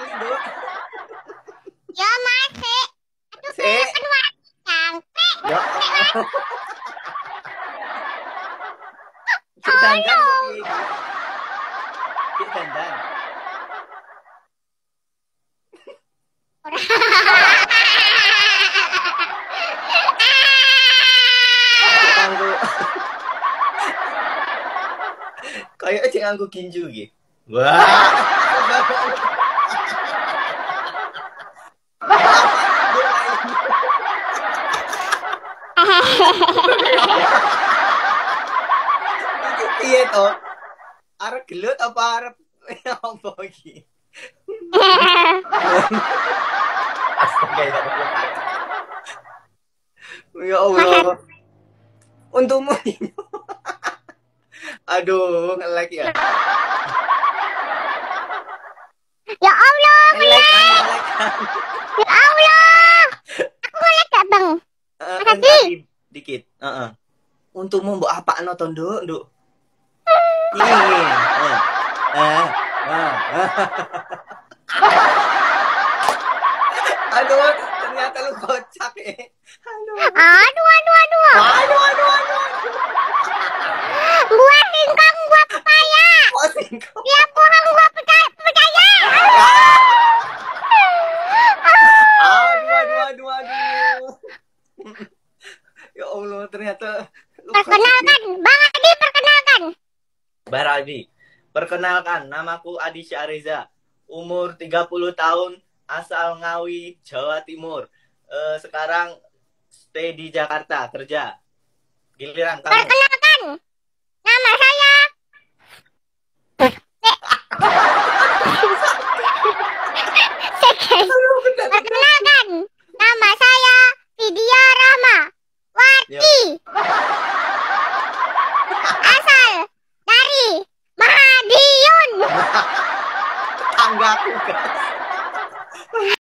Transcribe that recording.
Indo. Masih. Aduh, si. kedua. ya. Dandan. Kayak cek anggo kinju gitu. Wah. Iya to. Arep gelut apa arep apa iki? Ya Allah. Ya. Untungmu. Aduh, nge-lag ya. Ya Allah, Nge-lag kan, kan. ya Allah. Aku ngelek gak bang? Eh, Makasih. Dikit. Heeh. Untungmu mbok apakno to, Nduk? Nduk. Ini. Eh. Eh. Ah. Aduh, ternyata lu kocak ya. Aduh. Aduh, aduh, aduh. Aduh, aduh, aduh. Buah singkong, buah pepaya. Kok singkong? Dia bohong, buah percaya. percaya. Aduh, aduh, aduh, aduh. Ya ternyata kocak. Perkenalkan, Bang Adi perkenalkan. Barabi. Perkenalkan, namaku Adi Syahriza. Umur 30 tahun, asal Ngawi, Jawa Timur. Eh, sekarang stay di Jakarta, kerja. Giliran kamu. Perkenalkan, Wati. Asal dari Mahadiun. Tanggaku.